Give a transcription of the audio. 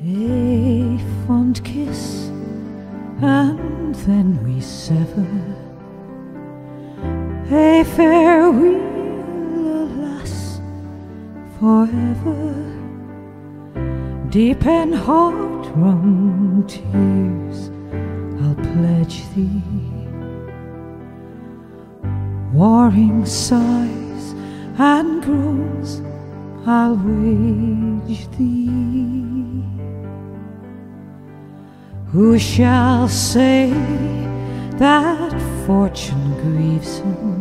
A fond kiss, and then we sever. A farewell, alas, forever. Deep and heart-wrung tears, I'll pledge thee. Warring sighs and groans, I'll wage thee. Who shall say that fortune grieves him?